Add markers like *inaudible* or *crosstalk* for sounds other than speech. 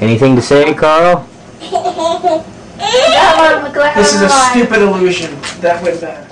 Anything to say, Carl? *laughs* This is a stupid illusion. That went bad.